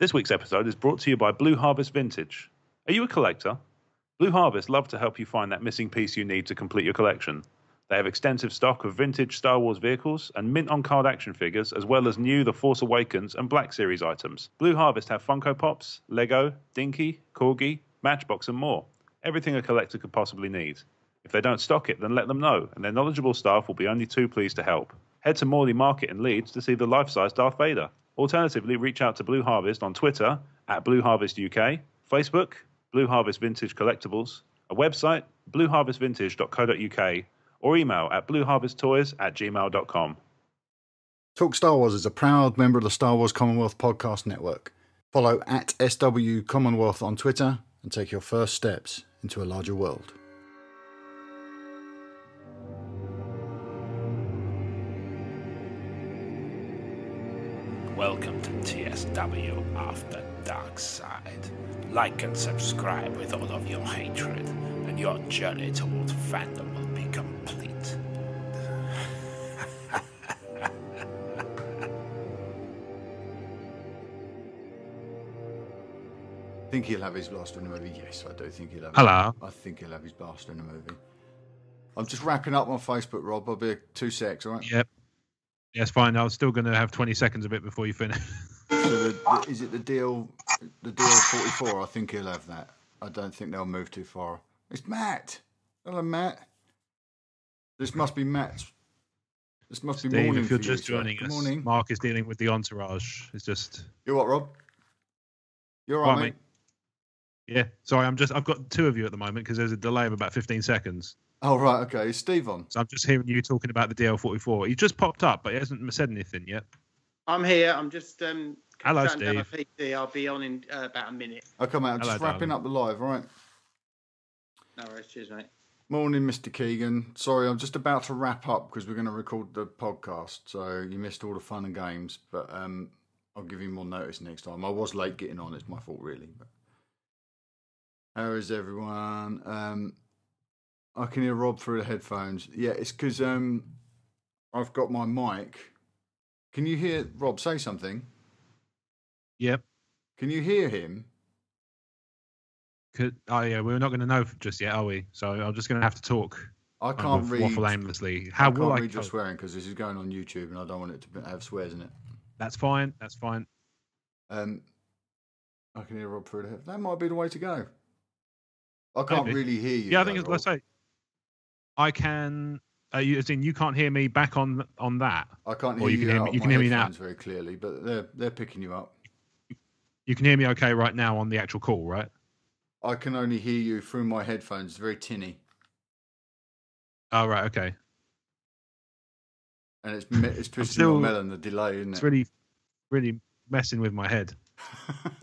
This week's episode is brought to you by Blue Harvest Vintage. Are you a collector? Blue Harvest love to help you find that missing piece you need to complete your collection. They have extensive stock of vintage Star Wars vehicles and mint on card action figures, as well as new The Force Awakens and Black Series items. Blue Harvest have Funko Pops, Lego, Dinky, Corgi, Matchbox, and more. Everything a collector could possibly need. If they don't stock it, then let them know, and their knowledgeable staff will be only too pleased to help. Head to Morley Market in Leeds to see the life size Darth Vader. Alternatively, reach out to Blue Harvest on Twitter at Blue Harvest UK, Facebook, Blue Harvest Vintage Collectibles, a website, blueharvestvintage.co.uk, or email at blueharvesttoys at gmail.com. Talk Star Wars is a proud member of the Star Wars Commonwealth Podcast Network. Follow at SW Commonwealth on Twitter and take your first steps into a larger world. Welcome to TSW After Dark Side. Like and subscribe with all of your hatred, and your journey towards fandom will be complete. I Think he'll have his blaster in the movie? Yes, I do think he'll have. Hello. I think he'll have his blaster in the movie. I'm just wrapping up on Facebook, Rob. I'll be two secs, all right? Yep. Yes, fine. I was still going to have 20 seconds of it before you finish. So the, is it the deal? The DL44? I think he'll have that. I don't think they'll move too far. It's Matt. Hello, Matt. This must be Matt's. This must be morning if you're you, just sir. joining Good us, morning. Mark is dealing with the entourage. It's just. you're what, Rob? You're right, mate. mate. Yeah, sorry, I'm just. I've got two of you at the moment because there's a delay of about 15 seconds. Oh, right. Okay. Is Steve on? So I'm just hearing you talking about the DL44. He just popped up, but he hasn't said anything yet. I'm here. I'm just um, Hello, shutting down my Steve. PC. I'll be on in uh, about a minute. Okay, mate. I'm Hello, just wrapping darling. up the live, all right? No worries. Cheers, mate. Morning, Mr. Keegan. Sorry, I'm just about to wrap up because we're going to record the podcast. So you missed all the fun and games, but um, I'll give you more notice next time. I was late getting on. It's my fault, really. But how is everyone? Um, I can hear Rob through the headphones. Yeah, it's because um, I've got my mic. Can you hear Rob say something? Yep. Can you hear him? Could, oh yeah, we're not going to know just yet, are we? So I'm just going to have to talk. I can't of read. waffle aimlessly. I How can't will I? read your cope? swearing because this is going on YouTube, and I don't want it to have swears in it. That's fine. That's fine. Um, I can hear Rob through the head. That might be the way to go. I can't Maybe. really hear you. Yeah, I though, think it's, let's say I can. Uh, you, as in, you can't hear me back on on that. I can't or hear you can hear me- you can hear me now. very clearly, but they're they're picking you up. You can hear me okay right now on the actual call, right? I can only hear you through my headphones. It's very tinny, Oh right, okay. and it's me- it's twisting still- your melon. The delay, isn't It's really, really messing with my head.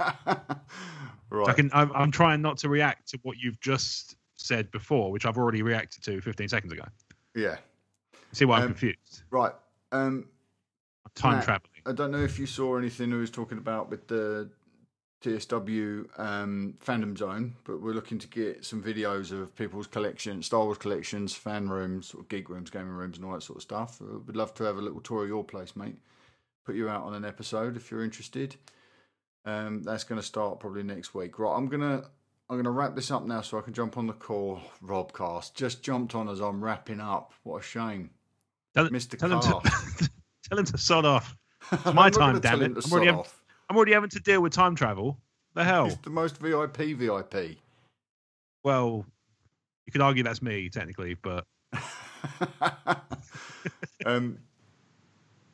right. I can. I'm, I'm trying not to react to what you've just said before, which I've already reacted to 15 seconds ago. Yeah. See why I'm Um, confused? Right. Um, time traveling. I don't know if you saw anything I was talking about with the TSW um, fandom zone, but we're looking to get some videos of people's collections, Star Wars collections, fan rooms, sort of geek rooms, gaming rooms, and all that sort of stuff. Uh, We'd love to have a little tour of your place, mate. Put you out on an episode if you're interested. Um, that's going to start probably next week. Right, I'm gonna I'm gonna wrap this up now so I can jump on the call. Robcast just jumped on as I'm wrapping up. What a shame, Tell, Mr. tell him to tell him to sod off. It's my time, damn it. I'm already, having. I'm already having to deal with time travel. The hell? He's the most VIP VIP. Well, you could argue that's me technically, but um,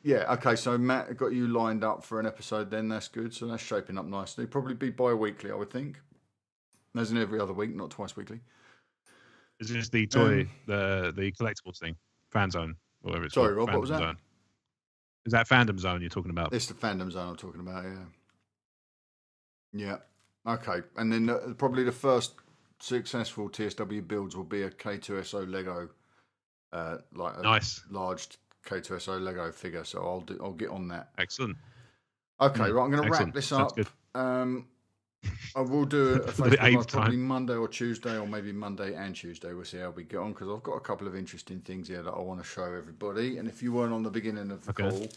yeah, okay. So Matt got you lined up for an episode. Then that's good. So that's shaping up nicely. Probably be bi-weekly, I would think. As in every other week, not twice weekly. it's just the toy, Um, the the collectibles thing, fan zone, whatever it's Sorry, called. Rob, what was Fandom that? Zone. Is that fandom zone you're talking about? It's the fandom zone I'm talking about. Yeah. Yeah. Okay, and then uh, probably the first successful TSW builds will be a K2SO Lego, uh, like a Nice, large K2SO Lego figure. So I'll do, I'll get on that. excellent. Okay, Mm, right. I'm going to wrap this up. good. Um, I will do a Facebook Live probably. Monday or Tuesday, or maybe Monday and Tuesday. We'll see how we get on because I've got a couple of interesting things here that I want to show everybody. And if you weren't on the beginning of the Okay. call,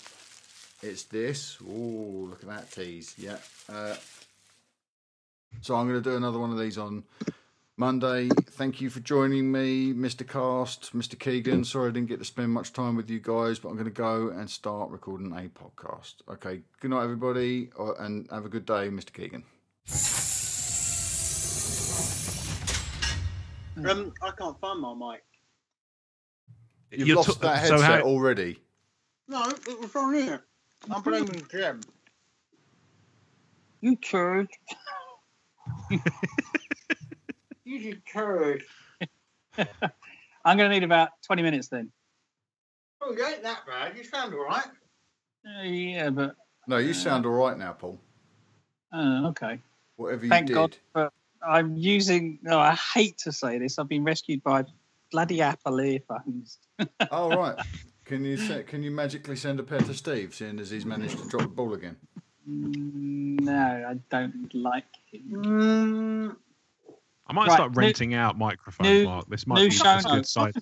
it's this. Oh, look at that tease. Yeah. Uh, so I'm going to do another one of these on Monday. Thank you for joining me, Mr. Cast, Mr. Keegan. Sorry I didn't get to spend much time with you guys, but I'm going to go and start recording a podcast. Okay. Good night, everybody, uh, and have a good day, Mr. Keegan. Um, I can't find my mic. You've You're lost t- that so headset how- already. No, it was on here. I'm blaming Jim. You turd. You turd. I'm going to need about 20 minutes then. Oh, you ain't that bad. You sound all right. Uh, yeah, but No, you sound all right now, Paul. uh, okay. Whatever you Thank did. God. But I'm using. No, I hate to say this. I've been rescued by bloody Apple earphones. Oh right. Can you se- can you magically send a pair to Steve, seeing as he's managed to drop the ball again? Mm, No, I don't like him. Mm, I might Right, start new- renting out microphones, new- Mark. This might new be show a good notes. side.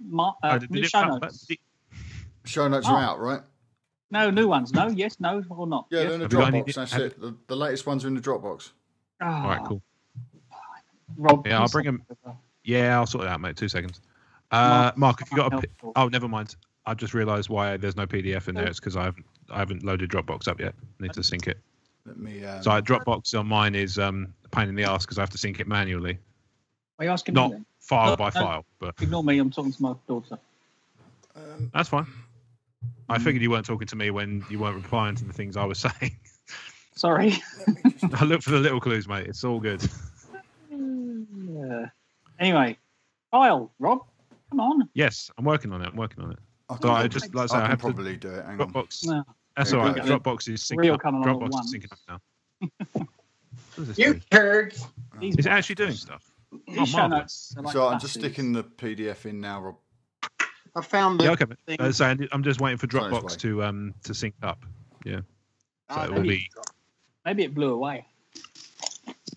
Mar- Oh, uh, did- new did show notes. Show notes Oh. are out, right? No, new ones. No, yes, no, or not. Yeah, Yes? they're in the Have you got any- Dropbox. That's have- it. The, the latest ones are in the Dropbox. Oh, All right, cool. Rob, Yeah, I'll please bring send him- it over. Yeah, I'll sort it out, mate. Two seconds. Uh, Mark, Mark, if you got a, can't P- help oh, never mind. I just realised why there's no PDF in there. It's because I haven't I haven't loaded Dropbox up yet. I need to sync it. Let me. Um, So I, Dropbox on mine is um, a pain in the ass because I have to sync it manually, Are you asking me not then? file No, by no. file. But Ignore me. I'm talking to my daughter. um, that's fine. I hmm. figured you weren't talking to me when you weren't replying to the things I was saying. Sorry. I look for the little clues, mate. It's all good. Yeah. Anyway, Kyle, Rob, come on. Yes, I'm working on it. I'm working on it. I So I can, just like I say, I I can have to probably do it. Hang on. Dropbox. No. That's There all you right. go. Dropbox is syncing up. Dropbox is once. syncing up now. What is this you doing? turds. Is it actually doing stuff? Oh, show notes like So I'm just sticking the PDF in now, Rob. I found the. Yeah, okay. thing. Uh, so I'm just waiting for It's on its Dropbox to um to sync up. Yeah. So it will maybe- be. Maybe it blew away.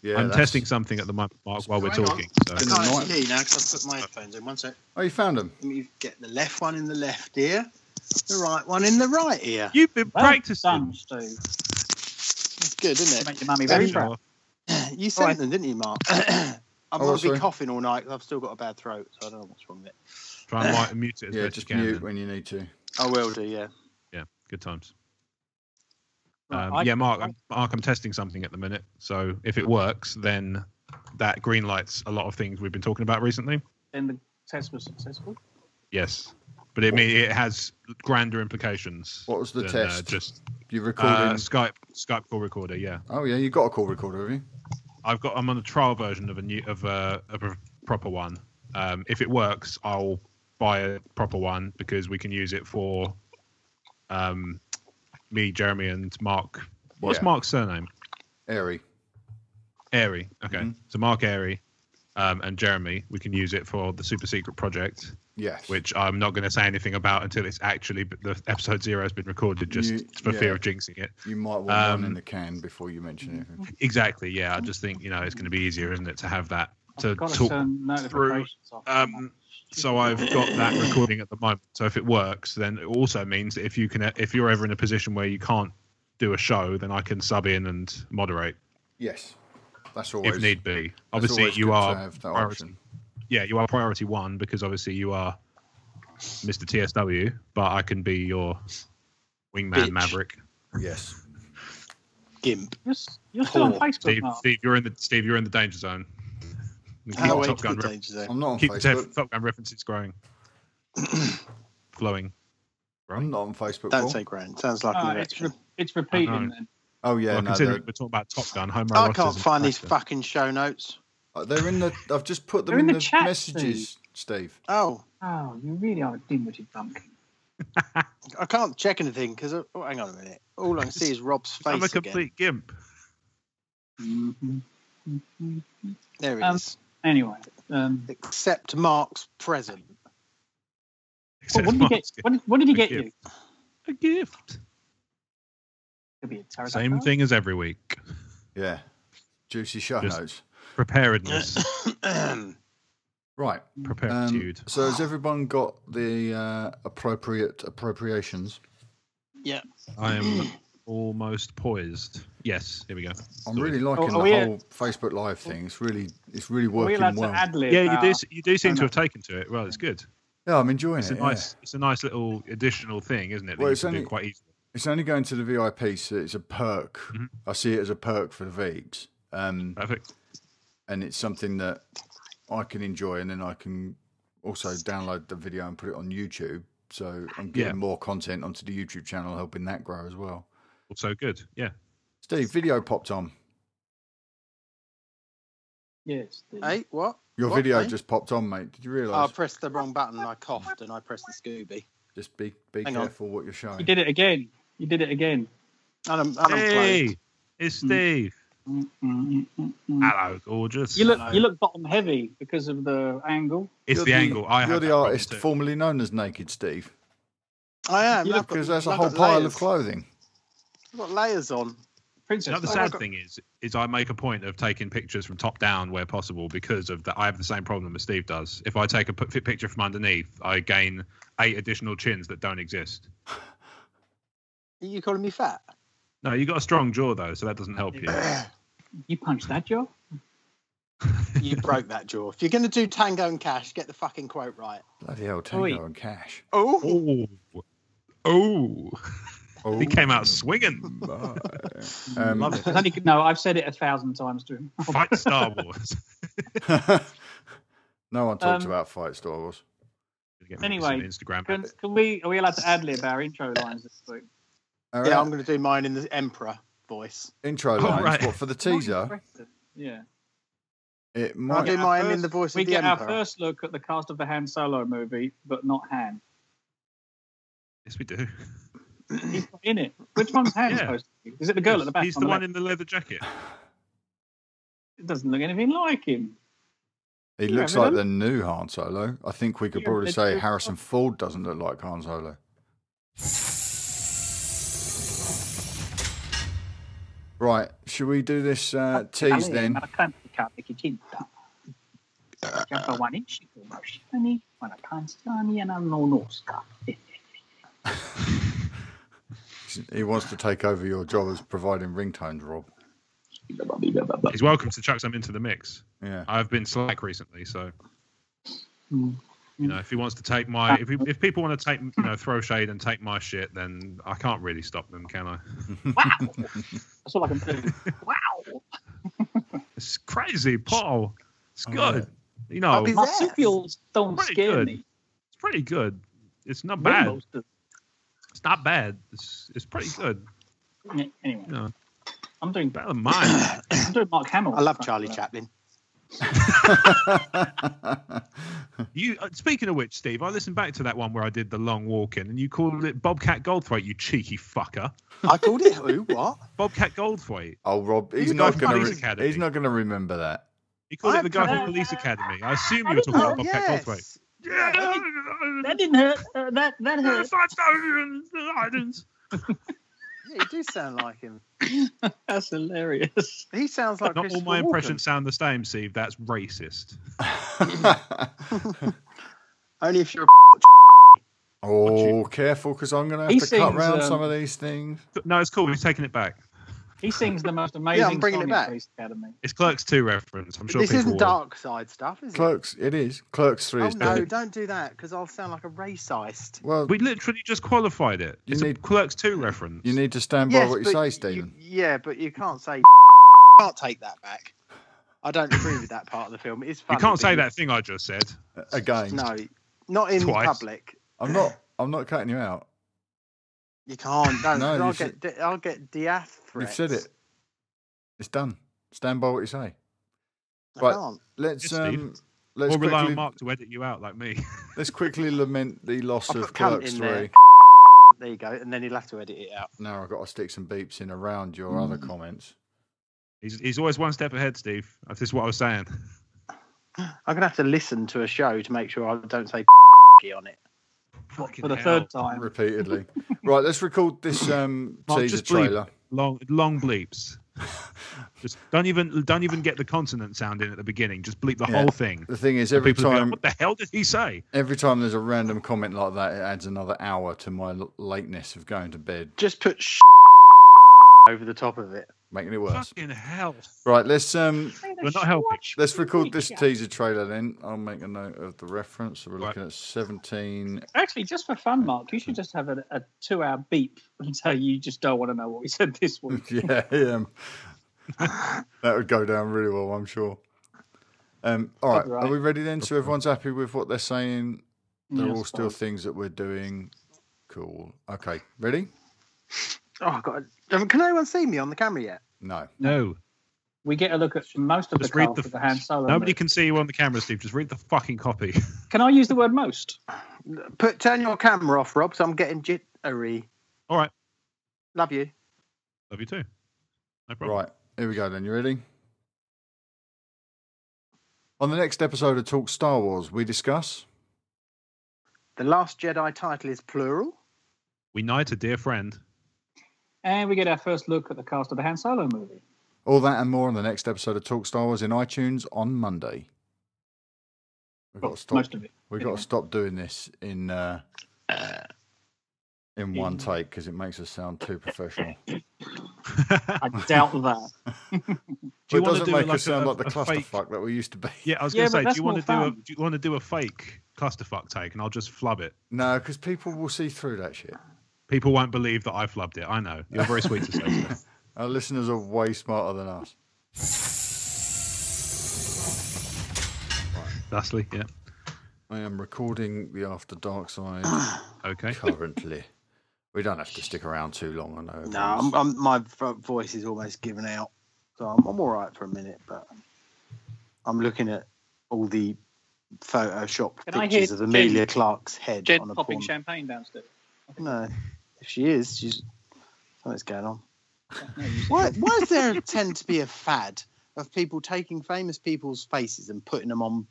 Yeah, I'm that's- testing something at the moment, Mark, while we're Hang on. talking. So I In the can't night. hear you now because I've put my headphones in. One sec. Oh, you found them. Let me get the left one in the left ear, the right one in the right ear. you've been Well practicing. done, Stu. It's good, isn't it? Make your mummy very proud. it? You sent Right. them, didn't you, Mark? I'm Oh, going to be coughing all night 'cause I've still got a bad throat, so I don't know what's wrong with it. Try and light and mute it as Yeah, best just you can. mute then. when you need to. I will do, yeah. Yeah, good times. Um, I- yeah, Mark, I'm, Mark, I'm testing something at the minute. So if it works, then that green lights a lot of things we've been talking about recently. And the test was successful. Yes, but it mean it has grander implications. What was the than, test? Uh, just You recording? uh, Skype Skype call recorder. Yeah, oh yeah, you got a call recorder, have you? I've got. I'm on a trial version of a new of a, of a proper one. Um, if it works, I'll buy a proper one because we can use it for um, me, Jeremy, and Mark. What's Yeah. Mark's surname? Airy. Airy. Okay, Mhm. so Mark Airy um, and Jeremy. We can use it for the super secret project, Yes. which I'm not going to say anything about until it's actually the episode zero has been recorded, just You- for fear of jinxing it. You might want one Um, in the can before you mention anything. Exactly. Yeah, I just think you know it's going to be easier, isn't it, to have that to I've got to talk turn notifications off. Um, so I've got that recording at the moment. So if it works, then it also means that if you can, if you're ever in a position where you can't do a show, then I can sub in and moderate Yes. That's always. if need be. Obviously, you are priority. option. Yeah, you are priority one because obviously you are Mr. TSW, but I can be your wingman Bitch. maverick. Yes. Gimp. You're, you're still on Poor. Facebook, Steve, Mark. Steve, you're in the Steve, you're in the danger zone. Keep How the Top Gun, the re- I'm not on keep the Top Gun references growing, flowing. I'm not on Facebook. Don't Paul. say grand. Sounds like an it's, re- it's repeating then. Oh yeah, well, no, considering they're, we're talking about Top Gun, Homo I eroticism can't find these fucking show notes. uh, they're in the. I've just put them in, in the, the chat, messages, Steve. Oh, Oh, you really are a dim-witted pumpkin. I can't check anything because. Oh, hang on a minute. All I can see is Rob's face I'm a again. complete gimp. Mhm. Mhm. There it Um, is. Anyway, um, Except Mark's present. well, what did he get? What did, what did he A get gift. you? A gift. Could be a Same thing as every week. Yeah. Juicy show Just- notes. Preparedness. Right. Right. Um, so has everyone got the uh, appropriate appropriations? Yeah. I am almost poised. Yes, here we go. I'm Sorry. really liking are the we at- whole Facebook Live thing. It's really, it's really Are we working well. to? Yeah, you do. You do seem to have taken to it. Well, it's good. yeah, I'm enjoying It's it. a yeah. nice. It's a nice little additional thing, isn't it? That Well, you it's can only- do quite easily. It's only going to the VIP, so it's a perk. Mhm. I see it as a perk for the Veeks, um, Perfect. and it's something that I can enjoy, and then I can also download the video and put it on YouTube. So I'm getting Yeah. more content onto the YouTube channel, helping that grow as well. Also good. Yeah. Steve, video popped on. Yes. the- Hey, what? Your What, video mate? just popped on, mate. Did you realise? I pressed the wrong button. I coughed and I pressed the Scooby. Just be be Hang on. careful what you're showing. You did it again. You did it again. And I'm, and I'm Hey, it's Mm. Steve. Mm, mm, mm. Hello, gorgeous. You look Hello. you look bottom heavy because of the angle. It's You're the, angle. I You're the artist too. formerly known as Naked Steve, I am. Look- because there's a I've whole pile layers. of clothing. I've got layers on. Princess. You know, the Oh, sad God. thing is, is I make a point of taking pictures from top down where possible because of that. I have the same problem as Steve does. If I take a p- picture from underneath, I gain eight additional chins that don't exist. Are you calling me fat? No, you got a strong jaw though, so that doesn't help you. You punched that jaw. you broke that jaw. If you're going to do Tango and Cash, get the fucking quote right. Bloody hell, Tango Oi. and Cash. Oh, Oh, oh! Oh, He came out swinging. my. Um, Love it. I only- no, I've said it a thousand times to him. Fight Star Wars. no one talks Um, about Fight Star Wars. Anyway, Instagram. Can, can we? Are we allowed to ad lib our intro lines this week? All yeah, I'm going to do mine in the Emperor voice. intro Oh, lines. right. What for the teaser? Yeah. It I'll do our mine in the voice We of the Emperor. We get our first look at the cast of the Han Solo movie, but not Han. Yes, we do. He's not in it. Which one's Han Yeah. supposed to be? Is it the girl at the back? He's on the one left? in the leather jacket. It doesn't look anything like him. He Yeah, looks like then- the new Han Solo. I think we could Yeah, probably say true. Harrison Ford doesn't look like Han Solo. Right, should we do this uh, tease then? He wants to take over your job as providing ringtones, Rob. He's welcome to chuck some into the mix. Yeah. I've been slack recently, so Mm. you know if he wants to take my if he, if people want to take you know throw shade and take my shit, then I can't really stop them, can I? Wow. That's all I can do. Wow. It's crazy, Paul. It's Oh, good. You know, Up it's. Marsupials don't Pretty scare good. me. pretty good. It's not bad. Rainbows do. It's not bad. It's it's pretty good. Anyway, You I'm doing better than mine. I'm doing Mark Hamill. I love Charlie Chaplin. You uh, speaking of which, Steve, I listened back to that one where I did the long walk in, and you called it Bobcat Goldthwait. You cheeky fucker, I called it who? What? Bobcat Goldthwait. oh, Rob, he's The not going to. Academy. He's not going to remember that. He called it I'm the guy from proud. Police Academy. I assume you were talking about Oh, Bobcat Goldthwait. Yes. Yeah, That didn't hurt. Uh, that that hurt. five thousand items. Yeah, you do sound like him. That's hilarious. He sounds like Not all my Walken. impressions sound the same, Steve. That's racist. Only if you're. oh, careful, because I'm going to have He to cut sings, round um, some of these things. No, it's cool. He's taking it back. He sings the most amazing yeah, I'm bringing song it in back. Police Academy. It's Clerks 2 reference. I'm sure this people isn't will- dark side stuff, is it? Clerks, it is. Clerks 3 Oh is no! Don't do that because I'll sound like a racist. Well, We literally just qualified it. You It's need- a Clerks 2 reference. you need to stand by Yes, what you but say, you- Stephen. yeah, but you can't say. can't take that back. I don't agree with that part of the film. It's You can't say that thing I just said. Again, No, not in Twice. public. I'm not. I'm not cutting you out. You can't. Don't. No, 'cause I'll you get. di- I'll get death You've said it. It's done. Stand by what you say. I Right. can't. Let's Yes, Steve. um, let's or rely quickly on Mark to edit you out like me. let's quickly lament the loss I'll of put Clerks Three. there. There you go, and then you'll have to edit it out. Now I've got to stick some beeps in around your other Mm. comments. he's, he's always one step ahead, Steve. If This is what I was saying. I'm gonna have to listen to a show to make sure I don't say on it. For the third time. repeatedly. right, let's record this um, Mark, teaser just bleep. trailer. Long, long bleeps. Just don't even don't even get the consonant sound in at the beginning. Just bleep the Yeah. whole thing. The thing is, every people will be like, time what the hell did he say? every time there's a random comment like that, it adds another hour to my l- lateness of going to bed, Just put sh- over the top of it. Making it worse. Fucking hell! Right, let's um We're not helping. let's record this teaser trailer then. I'll make a note of the reference. So we're Right. looking at 17. Actually, just for fun, Mark, you should just have a, a two-hour beep until you just don't want to know what we said this week. yeah, yeah. that would go down really well, I'm sure. Um, all right, Copyright. are we ready then? So everyone's happy with what they're saying. They're Yes, all still fine. things that we're doing. Cool. Okay, ready? Oh God! Can anyone see me on the camera yet? No. No, We get a look at most of just the read cast the. of the Han Solo. Nobody movie. can see you on the camera, Steve. Just read the fucking copy. Can I use the word most? Put turn your camera off, Rob. So I'm getting jittery. All right. Love you. Love you too. No problem. Right, here we go then. You ready? On the next episode of Talk Star Wars, we discuss. The Last Jedi title is plural. We knight a dear friend. And we get our first look at the cast of the Han Solo movie. All that and more on the next episode of Talk Star Wars in iTunes on Monday. We've got Well, to stop. most of it. We've got anyway. to stop doing this in uh, in one In- take because it makes us sound too professional. I doubt that. Do But you it doesn't do make like us sound a, like the a fake? clusterfuck that we used to be. Yeah, I was Yeah, going to but say, do you want to do a fun. do you want to do a fake clusterfuck take, and I'll just flub it. No, because people will see through that shit. People won't believe that I flubbed it. I know. You're very sweet to say so. Our listeners are way smarter than us. Lastly, yeah. I am recording the After Dark Side Okay. currently. We don't have to stick around too long. I know. No, I'm, I'm, my voice is almost given out, so I'm, I'm all right for a minute. But I'm looking at all the Photoshop Can pictures of Jen- Emilia Clarke's head Jen on a popping porn. champagne downstairs. No, if she is, she's something's going on. No, you said- Why, why does there tend to be a fad of people taking famous people's faces and putting them on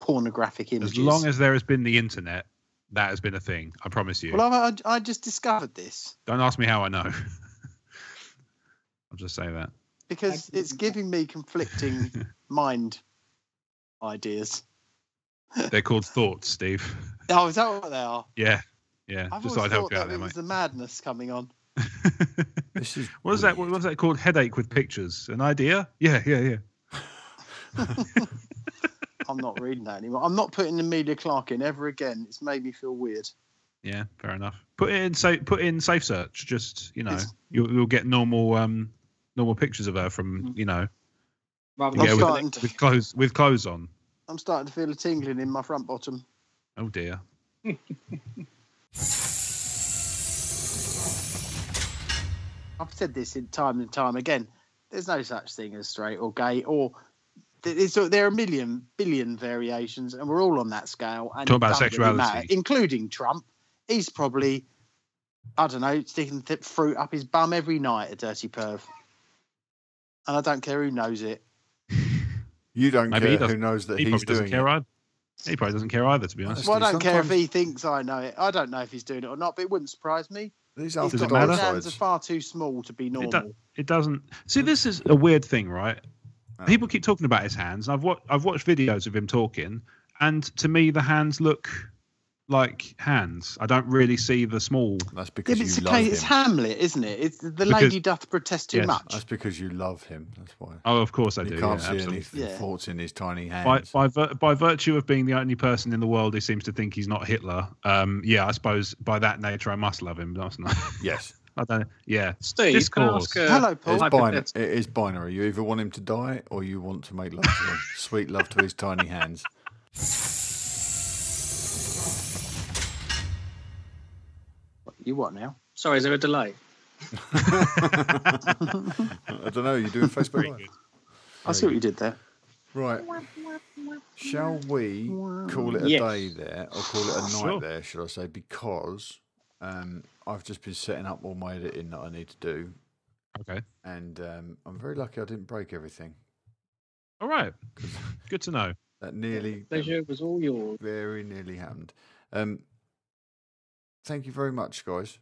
pornographic images? As long as there has been the internet, that has been a thing. I promise you. well, I, I, I just discovered this Don't ask me how I know. I'll just say that. because it's giving me conflicting mind ideas. They're called thoughts, Steve. Oh, is that what they are? Yeah. Yeah. I've just always thought I'd help you that out there, it was mate. the madness coming on. This is What is that? weird. What was that called? Headache with pictures. An idea? Yeah, yeah, yeah. I'm not reading that anymore. I'm not putting Emilia Clarke in ever again. It's made me feel weird. Yeah, fair enough. Put it in safe. Put in safe search. Just you know, you'll, you'll get normal um normal pictures of her from you know Rather I'm yeah with, starting to- with clothes with clothes on. I'm starting to feel a tingling in my front bottom. Oh dear. I've said this in time and time again. There's no such thing as straight or gay, or there's, there are a million billion variations, and we're all on that scale. And Talk about sexuality. matter, including Trump. He's probably, I don't know, sticking th- fruit up his bum every night, a dirty perv. And I don't care who knows it. You don't Maybe care who knows that He he's doing care it. either. He probably doesn't care either, to be honest. Well, I don't care if he thinks I know it. I don't know if he's doing it or not, but it wouldn't surprise me. These He's After got Dark his hands are far too small to be normal. do- It doesn't. See, this is a weird thing, right? Oh. People keep talking about his hands. I've wa- I've watched videos of him talking, and to me, the hands look like hands. I don't really see the small. That's because but it's, you a love case, it's. Hamlet, isn't it? It's the Because- lady doth protest too Yes. much. That's because you love him. That's why. Oh, of course I you do. can't yeah, see absolutely. any Yeah. thoughts in his tiny hands. by, vir- by virtue of being the only person in the world who seems to think he's not Hitler, um, yeah, I suppose by that nature I must love him, mustn't I? yes. I don't. Yeah, Steve, can I ask Discourse. a Hello, Paul. It's binary. It is binary. You either want him to die or you want to make love to him. Sweet love to his tiny hands. You what now? Sorry, is there a delay? I don't know. You're doing Facebook Live. I see what you did there. Right. Shall we call it a Yes. day there or call it a night Sure. there, should I say? Because um, I've just been setting up all my editing that I need to do. Okay. And um, I'm very lucky I didn't break everything. All right. Good to know. That nearly, Pleasure was all yours. very nearly happened. Um, thank you very much, guys,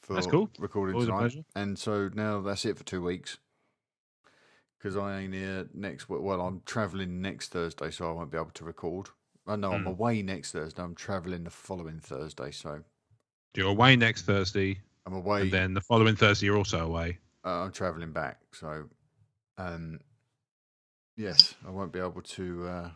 for That's cool. recording Always tonight. And so now that's it for two weeks. because I ain't here next. Well, I'm travelling next Thursday, so I won't be able to record. I know I'm Hmm. away next Thursday. I'm travelling the following Thursday, so You're away next Thursday, I'm away. and then the following Thursday you're also away. uh, I'm travelling back, so um, yes, I won't be able to uh,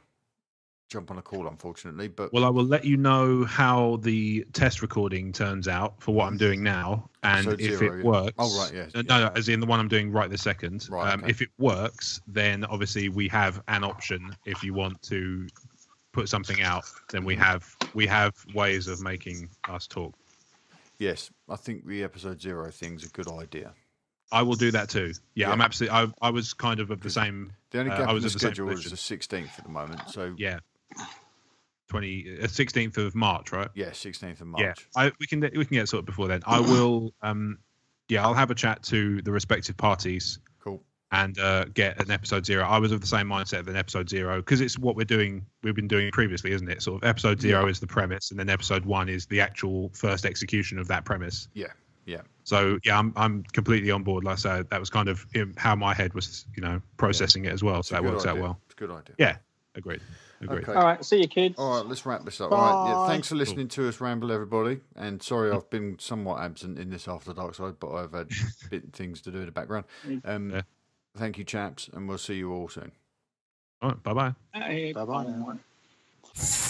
jump on a call, unfortunately. But Well, I will let you know how the test recording turns out for what I'm doing now, and Episode if zero, it yeah. works. Oh, right, yes, uh, yeah. No, no, as in the one I'm doing right this second. Right, um, okay. If it works, then obviously we have an option. If you want to put something out, then we have we have ways of making us talk. yes, I think the episode zero thing's a good idea. I will do that too. Yeah, Yeah. I'm absolutely. I, I was kind of of the same. The only Uh, gap I in was the of the schedule is the 16th at the moment. So Yeah. 20 uh, 16th of March, right? yeah, 16th of March. Yeah, I, we can we can get sorted before then. I will. Um, yeah, I'll have a chat to the respective parties Cool. and uh, get an episode zero. I was of the same mindset than episode zero because it's what we're doing. We've been doing previously, isn't it? Sort of episode zero is the premise, and then episode one is the actual first execution of that premise. Yeah. Yeah. So yeah, I'm I'm completely on board. Like I said, that was kind of how my head was, you know, processing it as well. It's So that works out well. It's a good idea. Yeah, agreed. Agreed. Okay. All right, see you, kids. All right, let's wrap this up. All right, yeah, thanks for listening to us ramble, everybody. And sorry, I've been somewhat absent in this After Dark side, but I've had bit things to do in the background. Um, Yeah. Thank you, chaps, and we'll see you all soon. All right. Bye bye. Hey, Bye-bye. bye.